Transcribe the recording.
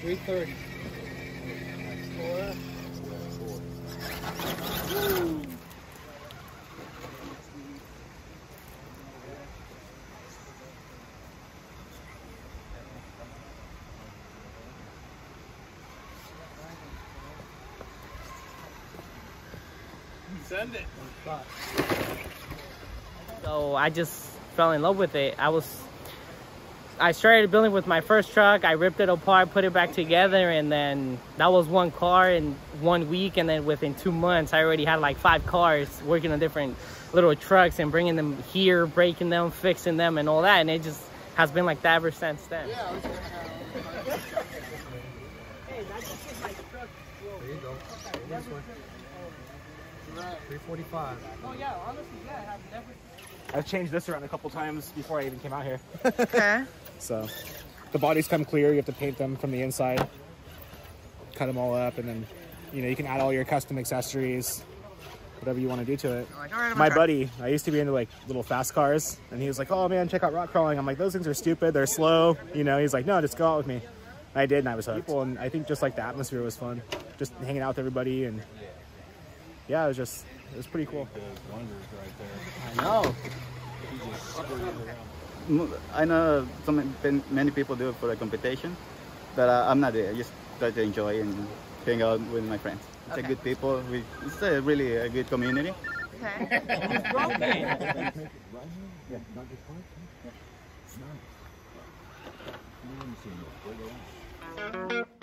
330. Four. Send it. So I just fell in love with it. I was, I started building with my first truck. I ripped it apart, put it back together, and then that was one car in one week. And then within two months, I already had like five cars working on different little trucks and bringing them here, breaking them, fixing them, and all that. And it just has been like that ever since then. Yeah, I was gonna have. There you go. This 345. Oh yeah, honestly, yeah, I've never. I've changed this around a couple times before I even came out here. Okay. So the bodies come clear. You have to paint them from the inside, cut them all up, and then you know you can add all your custom accessories, whatever you want to do to it. My buddy, I used to be into like little fast cars, and he was like, "Oh man, check out rock crawling." I'm like, "Those things are stupid. They're slow." You know, he's like, "No, just go out with me." And I did, and I was hooked. And I think just like the atmosphere was fun, just hanging out with everybody, and yeah, it was just it was pretty cool. Wonders right there. I know. I know some many people do it for a competition, but uh, I'm not there. I just try to enjoy and hang out with my friends. It's a good people. We, it's a really a good community. Okay.